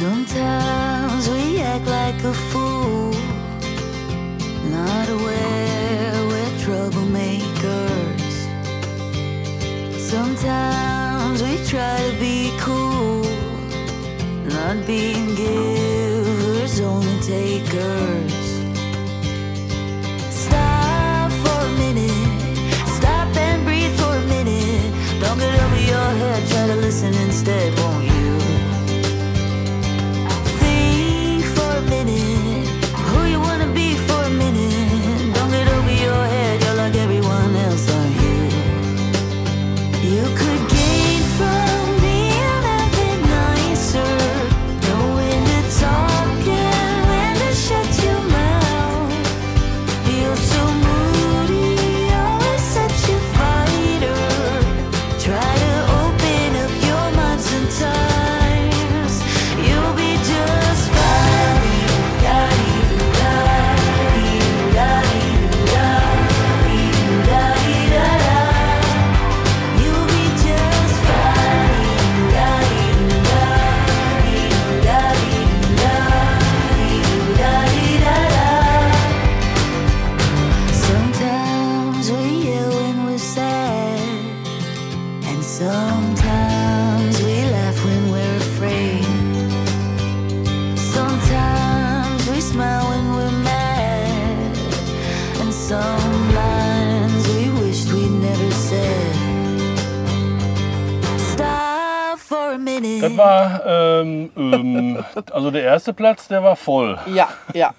Sometimes we act like a fool, not aware we're troublemakers. Sometimes we try to be cool, not being givers, only takers. Stop for a minute, stop and breathe for a minute. Don't get over your head, try to listen instead, also der erste Platz, der war voll. Ja, ja.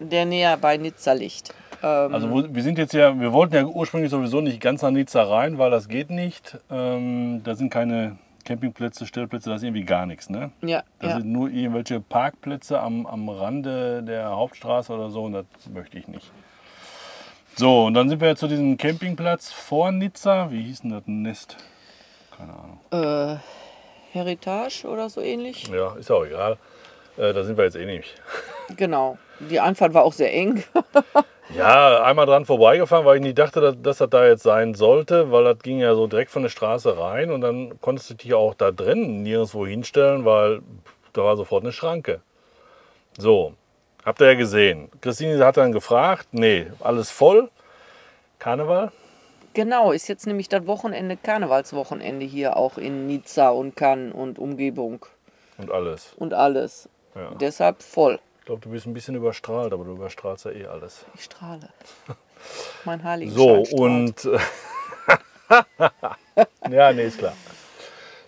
Der näher bei Nizza liegt. Ähm, Also wo, wir sind jetzt ja, wir wollten ja ursprünglich sowieso nicht ganz nach Nizza rein, weil das geht nicht. Ähm, da sind keine Campingplätze, Stellplätze, da ist irgendwie gar nichts, ne? ja, Das ja. sind nur irgendwelche Parkplätze am, am Rande der Hauptstraße oder so und das möchte ich nicht. So, und dann sind wir jetzt zu diesem Campingplatz vor Nizza. Wie hieß denn das Nest? Keine Ahnung. Äh, Heritage oder so ähnlich. Ja, ist auch egal. Äh, da sind wir jetzt eh nicht. Genau. Die Anfahrt war auch sehr eng. Ja, einmal dran vorbeigefahren, weil ich nicht dachte, dass, dass das da jetzt sein sollte, weil das ging ja so direkt von der Straße rein und dann konntest du dich auch da drin nirgendwo hinstellen, weil da war sofort eine Schranke. So, habt ihr ja gesehen. Christine hat dann gefragt, nee, alles voll. Karneval? Genau, ist jetzt nämlich das Wochenende, Karnevalswochenende hier auch in Nizza und Cannes und Umgebung Und alles. und alles. Ja. Deshalb voll. Ich glaube, du bist ein bisschen überstrahlt, aber du überstrahlst ja eh alles. Ich strahle. Mein heiliger So, und. ja, nee, ist klar.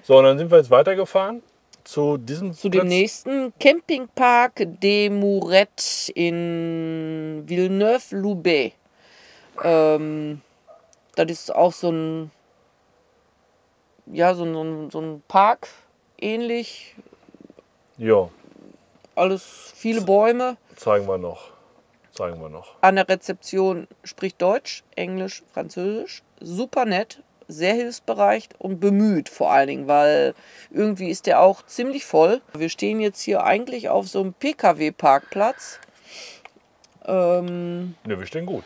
So, und dann sind wir jetzt weitergefahren zu diesem Zu dem Platz. nächsten Campingpark des Mourettes in Villeneuve-Loubet. Ähm, das ist auch so ein, ja, so ein, so ein Park ähnlich. Ja, Alles, viele Bäume. zeigen wir noch. Zeigen wir noch. An der Rezeption spricht Deutsch, Englisch, Französisch. Super nett, sehr hilfsbereit und bemüht vor allen Dingen, weil irgendwie ist der auch ziemlich voll. Wir stehen jetzt hier eigentlich auf so einem Pkw-Parkplatz. Ähm, Ne, wir stehen gut.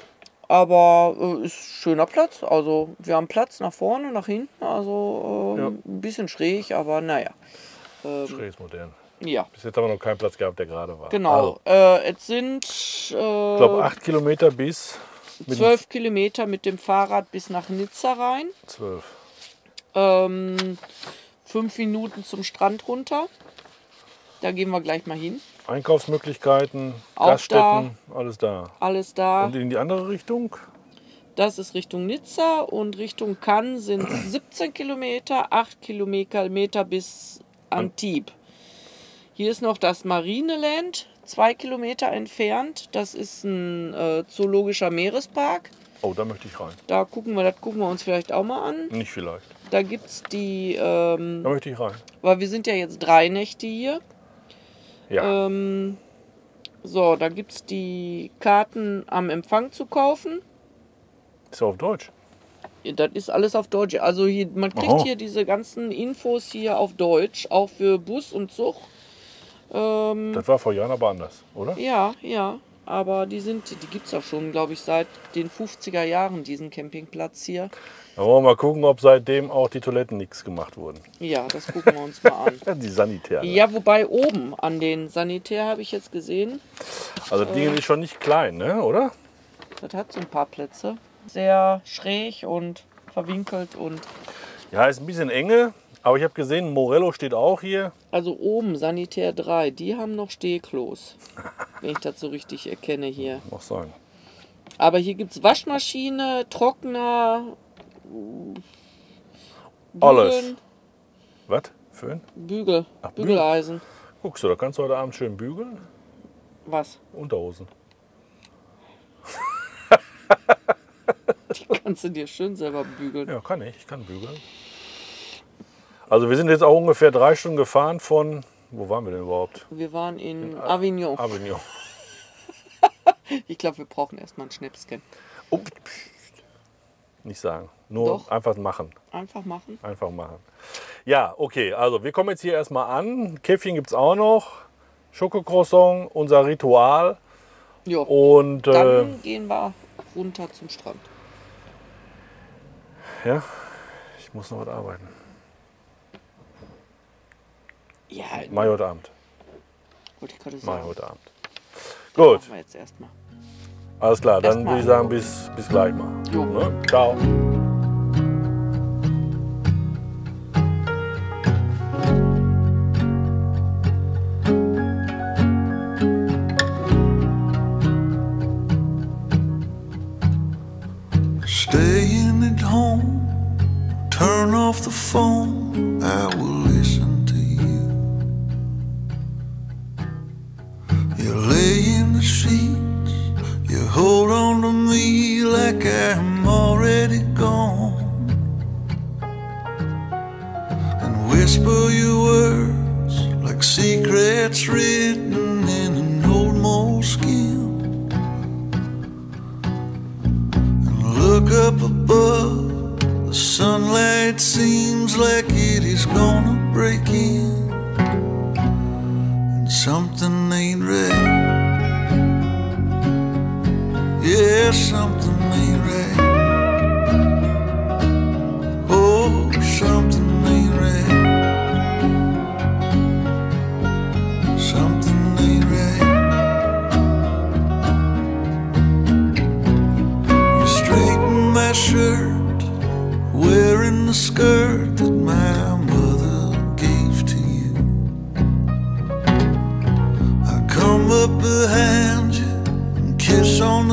aber äh, ist schöner Platz. Also wir haben Platz nach vorne, nach hinten. Also ähm, Ja. ein bisschen schräg, aber naja. Ähm, Schräg ist modern. Ja, Bis jetzt haben wir noch keinen Platz gehabt, der gerade war. genau. Also, Äh, es sind ich glaube, äh, acht Kilometer bis zwölf Kilometer mit dem Fahrrad bis nach Nizza rein. zwölf. Ähm, fünf Minuten zum Strand runter. Da gehen wir gleich mal hin. Einkaufsmöglichkeiten, Auch Gaststätten, alles da. Alles da. Und in die andere Richtung? Das ist Richtung Nizza und Richtung Cannes sind 17 Kilometer, 8 Kilometer bis Antibes. Hier ist noch das Marineland, zwei Kilometer entfernt. Das ist ein äh, zoologischer Meerespark. Oh, da möchte ich rein. Da gucken wir, das gucken wir uns vielleicht auch mal an. Nicht vielleicht. Da gibt es die, ähm, Da möchte ich rein. weil wir sind ja jetzt drei Nächte hier. Ja. Ähm, so, da gibt es die Karten am Empfang zu kaufen. Ist ja auf Deutsch. Das ist alles auf Deutsch. Also hier, man kriegt Aha. hier diese ganzen Infos hier auf Deutsch, auch für Bus und Zug. Ähm, Das war vor Jahren aber anders, oder? ja, ja. aber die sind, die gibt es auch schon, glaube ich, seit den 50er Jahren, diesen Campingplatz hier. Da wollen wir mal gucken, ob seitdem auch die Toiletten nichts gemacht wurden. Ja, das gucken wir uns mal an. Ja, die Sanitäre. Ja, wobei oben an den Sanitär habe ich jetzt gesehen, Also das Ding ist schon nicht klein, ne? oder? das hat so ein paar Plätze. Sehr schräg und verwinkelt und Ja, ist ein bisschen enge. Aber ich habe gesehen, Morello steht auch hier. also oben Sanitär 3, die haben noch Stehklos, wenn ich das so richtig erkenne hier. Muss sein. Aber hier gibt es Waschmaschine, Trockner, Alles. Bügeln, Was? Föhn? Bügel, Ach, Bügel. Bügeleisen. Guckst du, da kannst du heute Abend schön bügeln. Was? Unterhosen. Die kannst du dir schön selber bügeln. Ja, kann ich. Ich kann bügeln. Also wir sind jetzt auch ungefähr drei Stunden gefahren von... Wo waren wir denn überhaupt? Wir waren in Avignon. Avignon. Ich glaube, wir brauchen erstmal ein Schnäpschen. Oh. Nicht sagen. Nur Doch. einfach machen. Einfach machen. Einfach machen. Ja, okay. Also wir kommen jetzt hier erstmal an. Käffchen gibt es auch noch. Schokocroissant, unser Ritual. Jo. Und äh, Dann gehen wir runter zum Strand. ja, ich muss noch was arbeiten. Ja, Mach ich heute Abend. wollte ich gerade sagen. heute Abend. Gut, Machen wir jetzt erstmal. alles klar. Dann würde ich sagen, bis, bis gleich mal. Jo. Ne? Ciao. Hold on to me like I'm already gone. And whisper your words like secrets written in an old moleskin. And look up above, the sunlight seems like it is gonna break in. And something ain't right. Yeah, something ain't right. Oh, something ain't right. Something ain't right. You straighten my shirt, wearing the skirt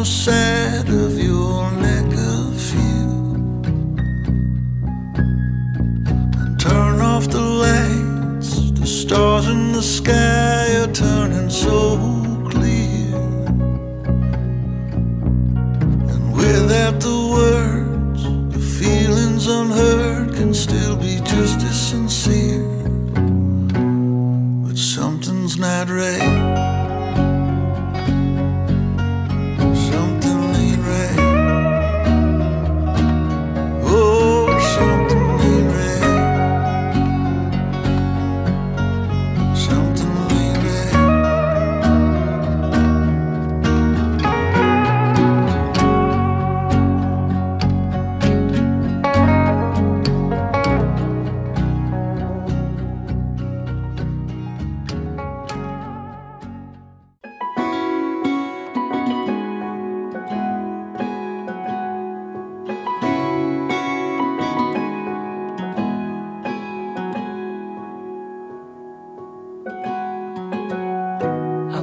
the of your neck a few. And turn off the lights, the stars in the sky are turning so clear. And without the words, the feelings unheard can still be just as sincere. But something's not right.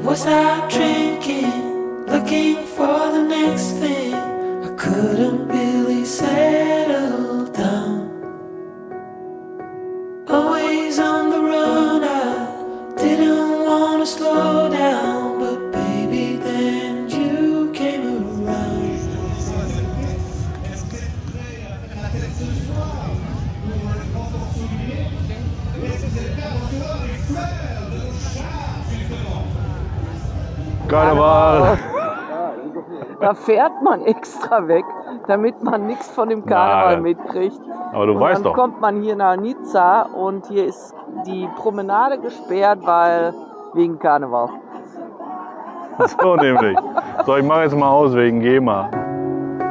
Was out drinking, looking for the next thing. I couldn't man extra weg, damit man nichts von dem Karneval Nein. mitkriegt. Aber du und weißt dann doch. kommt man hier nach Nizza und hier ist die Promenade gesperrt, weil wegen Karneval. So nämlich. So, ich mache jetzt mal aus wegen GEMA.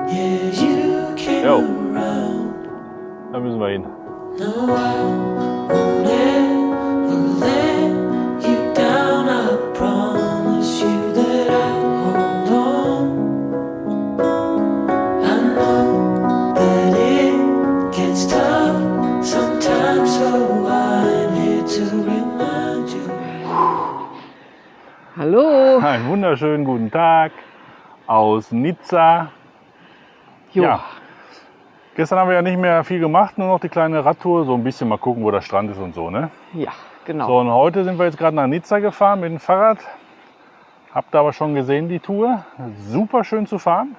Yeah, you came Yo. around. Da müssen wir hin. Einen wunderschönen guten Tag aus Nizza. Jo. Ja. Gestern haben wir ja nicht mehr viel gemacht, nur noch die kleine Radtour. So ein bisschen mal gucken, wo der Strand ist und so, ne? Ja, genau. So, und heute sind wir jetzt gerade nach Nizza gefahren mit dem Fahrrad. Habt ihr aber schon gesehen, die Tour. Super schön zu fahren.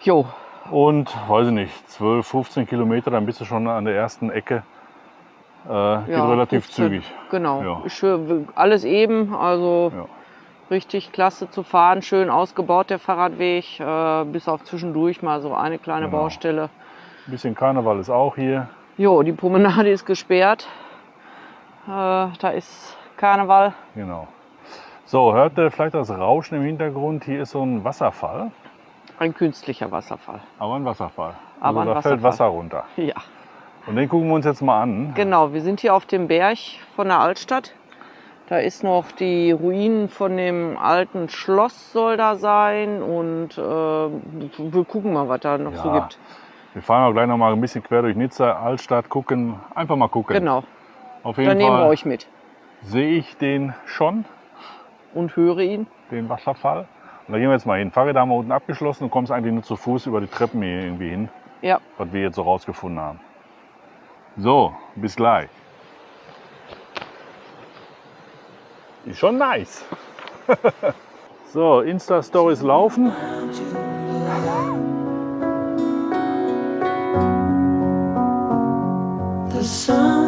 Jo. Und, weiß ich nicht, 12, 15 Kilometer, dann bist du schon an der ersten Ecke. Äh, geht Ja, relativ 15. zügig. Genau. Ja. Schön, alles eben, also Ja. Richtig klasse zu fahren, schön ausgebaut der Fahrradweg, äh, bis auf zwischendurch mal so eine kleine Genau. Baustelle. Ein bisschen Karneval ist auch hier. Jo, die Promenade ist gesperrt. Äh, da ist Karneval. Genau. So, hört ihr vielleicht das Rauschen im Hintergrund? Hier ist so ein Wasserfall, Ein künstlicher Wasserfall. aber ein Wasserfall. Aber also ein da fällt Wasserfall. Wasser runter. Ja, Und den gucken wir uns jetzt mal an. genau. Wir sind hier auf dem Berg von der Altstadt. Da ist noch die Ruinen von dem alten Schloss soll da sein und äh, wir gucken mal, was da noch so Ja. gibt. Wir fahren auch gleich noch mal ein bisschen quer durch Nizza, Altstadt, gucken. Einfach mal gucken. Genau. Auf Dann jeden nehmen wir Fall euch mit sehe ich den schon, und höre ihn. den Wasserfall. Und da gehen wir jetzt mal hin. Fahrräder haben wir unten abgeschlossen. Du kommst eigentlich nur zu Fuß über die Treppen hier irgendwie hin, Ja, was wir jetzt so rausgefunden haben. So, bis gleich. Ist schon nice. so, Insta-Stories laufen. The sun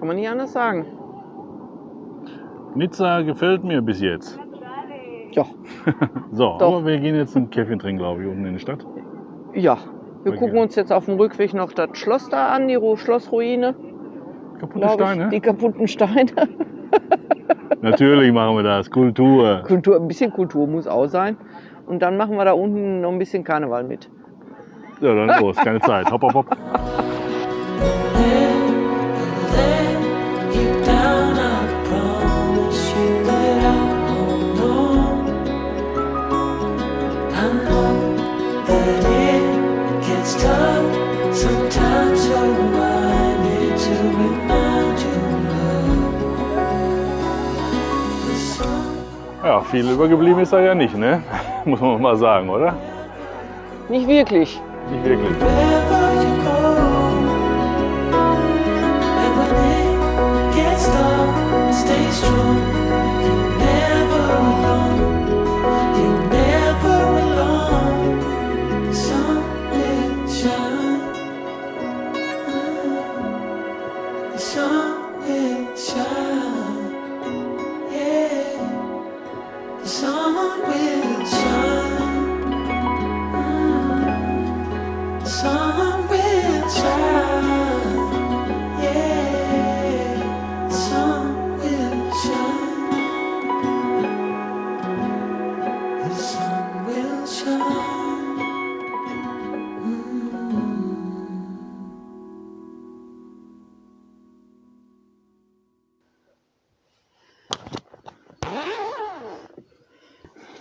kann man nicht anders sagen. Nizza gefällt mir bis jetzt. Ja, So, Doch. aber wir gehen jetzt ein Käffchen trinken, glaube ich, unten in die Stadt. ja. Wir Okay. gucken uns jetzt auf dem Rückweg noch das Schloss da an, die Ru- Schlossruine. Kaputte glaub Steine? Ich, die kaputten Steine. Natürlich machen wir das. Kultur. Kultur, ein bisschen Kultur muss auch sein. Und dann machen wir da unten noch ein bisschen Karneval mit. Ja, dann los, keine Zeit. Hopp, hopp, hopp. Ja, viel übergeblieben ist da ja nicht, ne? Muss man mal sagen, oder? Nicht wirklich. Nicht wirklich.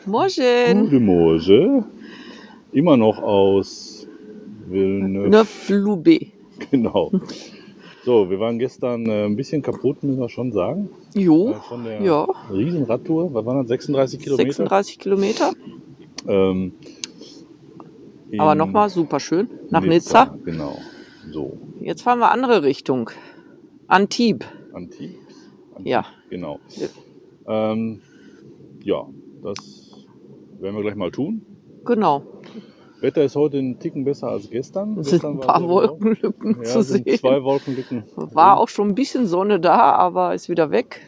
Morgen. Gute Morgen. Immer noch aus Villeneuve. Neuf-Loubet. Genau. So, wir waren gestern äh, ein bisschen kaputt, müssen wir schon sagen. Jo, Äh, von der ja. Riesenradtour. Was waren das? 36 Kilometer? 36 Kilometer. Ähm, Aber nochmal super schön. Nach Nizza. Genau. So. Jetzt fahren wir andere Richtung. Antibes. Antibes. Antibes, Ja. Genau. Ja. Ähm, ja, das werden wir gleich mal tun. Genau. Wetter ist heute ein Ticken besser als gestern. Es sind ein paar sehr Wolkenlücken Ja, zu sehen. zwei Wolkenlücken. War auch schon ein bisschen Sonne da, aber ist wieder weg.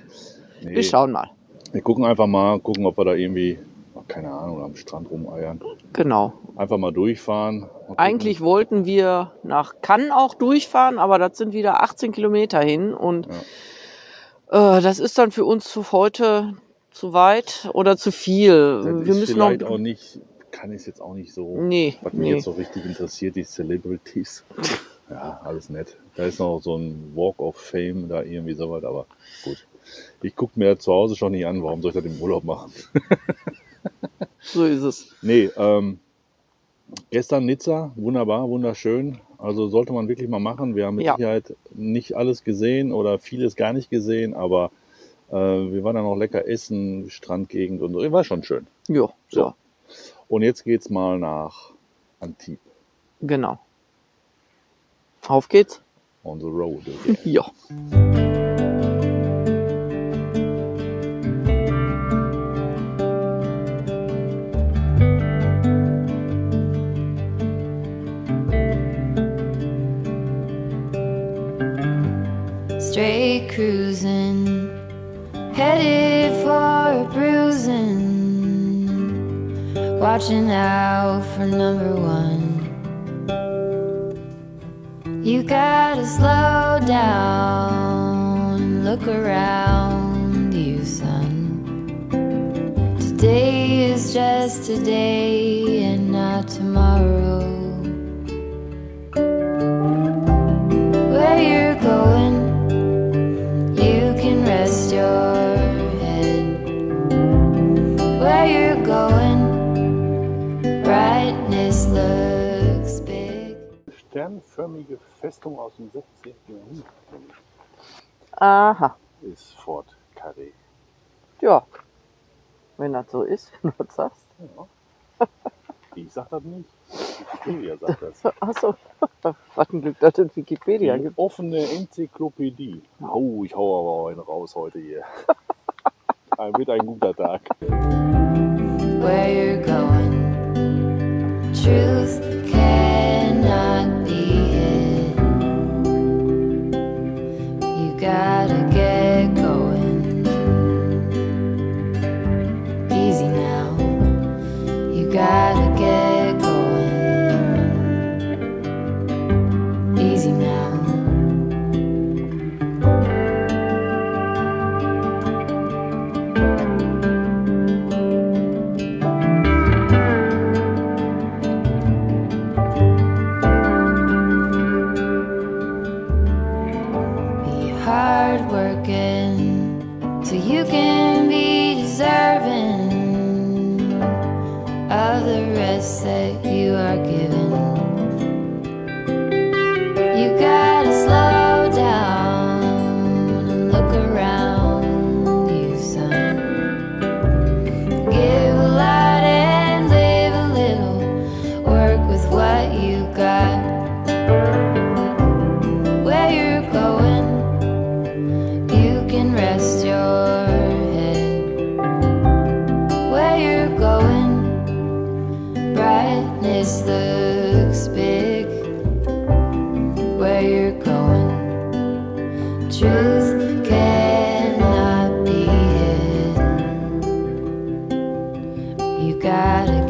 Nee, Wir schauen mal. Wir gucken einfach mal, gucken, ob wir da irgendwie, keine Ahnung, am Strand rumeiern. Genau. Einfach mal durchfahren. Mal. Eigentlich wollten wir nach Cannes auch durchfahren, aber das sind wieder 18 Kilometer hin und äh, das ist dann für uns zu heute zu weit oder zu viel. Das wir müssen noch. vielleicht auch nicht, kann es jetzt auch nicht so, Nee, was mich nee. jetzt so richtig interessiert, die Celebrities. Ja, alles nett. Da ist noch so ein Walk of Fame, da irgendwie sowas, aber gut. Ich gucke mir zu Hause schon nicht an, warum soll ich das im Urlaub machen? So ist es. Nee, ähm, gestern Nizza, wunderbar, wunderschön. Also sollte man wirklich mal machen. Wir haben mit Ja. Sicherheit nicht alles gesehen oder vieles gar nicht gesehen, aber wir waren dann noch lecker essen, Strandgegend und so. War schon schön. Ja, So. so. Und jetzt geht's mal nach Antibes. Genau. Auf geht's. On the road. Ja. Watching out for number one. You gotta slow down look around you, son. Today is just today Sternförmige Festung aus dem 16. Jahrhundert Aha. ist Fort Carré. Ja. Wenn das so ist, wenn du das sagst. Ich sag das nicht. Wikipedia sagt das. Achso. Was ein Glück, dass es Wikipedia Die gibt. offene Enzyklopädie. Oh, ich hau aber auch einen raus heute hier. Ein- Wird ein guter Tag. Where you're going, truth cannot that you are given. You gotta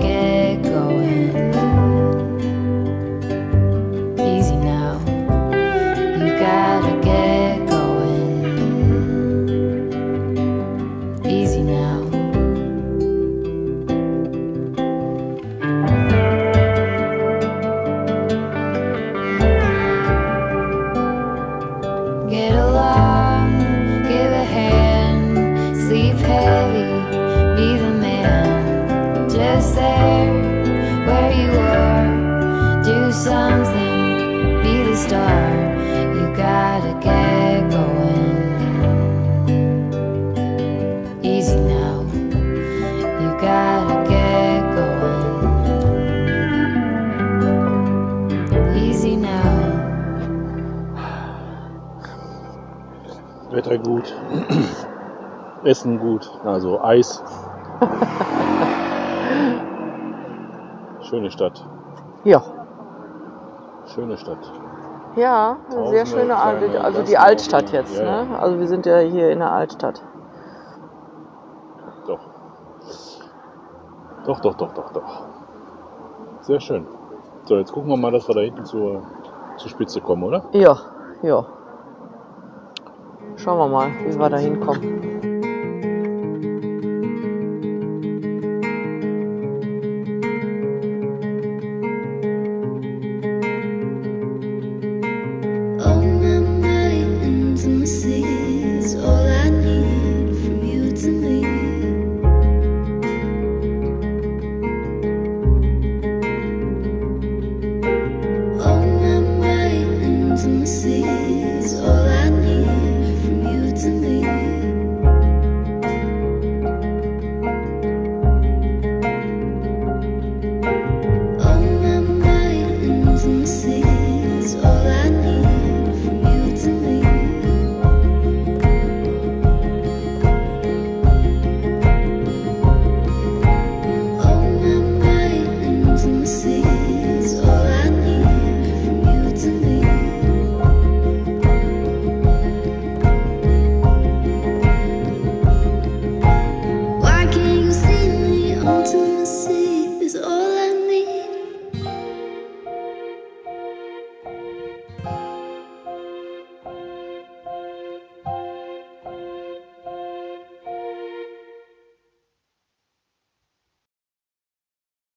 Wetter gut. Essen gut. Also Eis. Schöne Stadt. Ja. Schöne Stadt. Ja, eine sehr schöne kleine also die Altstadt jetzt. ja, Ne? Also wir sind ja hier in der Altstadt. Doch. Doch, doch, doch, doch, doch. Sehr schön. So, jetzt gucken wir mal, dass wir da hinten zur, zur Spitze kommen, oder? Ja, ja. Schauen wir mal, wie wir da hinkommen.